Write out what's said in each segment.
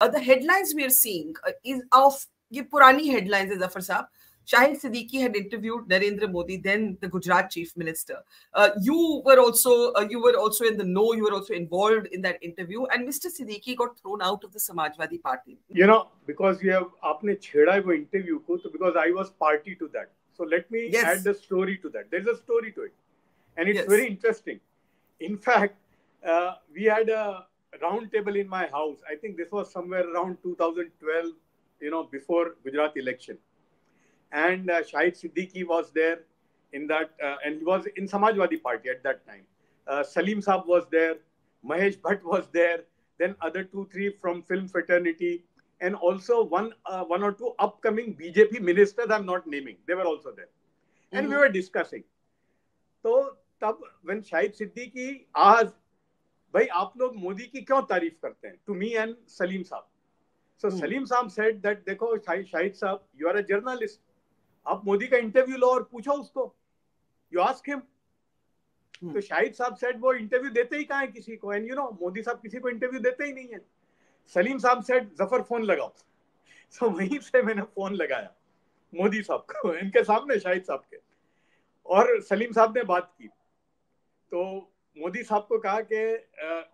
uh, the headlines we are seeing uh, is of ये पुरानी headlines है जफर साहब Shahid Siddiqui had interviewed Narendra Modi, then the Gujarat chief minister. Uh, you were also uh, you were also in the know. You were also involved in that interview, and Mr. Siddiqui got thrown out of the Samajwadi Party. You know, because you have आपने छेड़ा वो interview को, तो because I was party to that. So let me yes. add the story to that. There's a story to it, and it's yes. very interesting. In fact, uh, we had a round table in my house. I think this was somewhere around 2012. You know, before Gujarat election and uh, Shahid Siddiqui was there in that, uh, and he was in Samajwadi Party at that time. Uh, Salim Saab was there, Mahesh Bhatt was there, then other two, three from film fraternity, and also one, uh, one or two upcoming BJP ministers. I'm not naming; they were also there, and mm-hmm. we were discussing. So, when Shahid Siddiqui asked, भाई आप लोग मोदी की क्यों तारीफ़ करते हैं? To me and Salim साहब। सो सलीम साहब सेड दैट देखो शाहिद साहब यू आर अ जर्नलिस्ट आप मोदी का इंटरव्यू लो और पूछो उसको। यू आस्क हिम तो शाहिद साहब सेट वो इंटरव्यू देते ही कहा है किसी को? एंड यू नो मोदी साहब किसी को इंटरव्यू देते ही नहीं है। सलीम साहब सेट ज़फ़र फ़ोन लगाओ. सो so, वहीं से मैंने फ़ोन लगाया मोदी साहब को इनके सामने शाहिद साहब के। और सलीम साहब ने बात की। तो मोदी साहब को कहा कि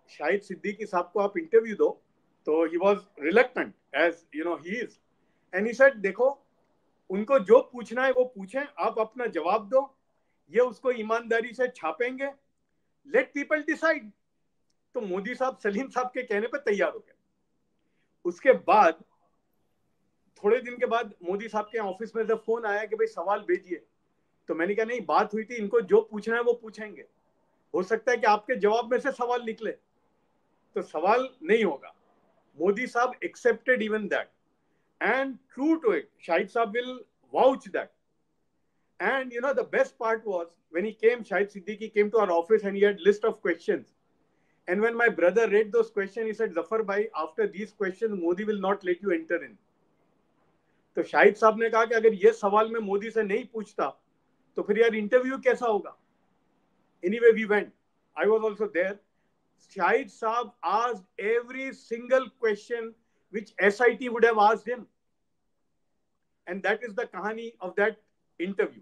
शाहिद सिद्दीकी साहब को आप इंटरव्यू दो। तो he was reluctant as you know he is and he said देखो, उनको जो पूछना है वो पूछें, आप अपना जवाब दो, ये उसको ईमानदारी से छापेंगे लेट पीपल डिसाइड तो मोदी साहब, सलीम साहब के कहने पर तैयार हो गए। उसके बाद, थोड़े दिन के बाद मोदी साहब के ऑफ़िस में जब फ़ोन आया कि भाई सवाल भेजिए तो मैंने कहा, नहीं, बात हुई थी, इनको जो पूछना है वो पूछेंगे। हो सकता है कि आपके जवाब में से सवाल निकले तो सवाल नहीं होगा मोदी साहब accepted even that And true to it, Shahid Saab will vouch that. And you know, the best part was when he came, Shahid Siddiqui came to our office and he had list of questions. And when my brother read those questions, he said, Zafar bhai, after these questions, Modi will not let you enter in. तो शाहिद साहब ने कहा कि अगर ये सवाल मैं मोदी से नहीं पूछता तो फिर यार इंटरव्यू कैसा होगा Anyway, we went. I was also there. Shahid Saab asked every single question which SIT would have asked him. And that is the kahani of that interview.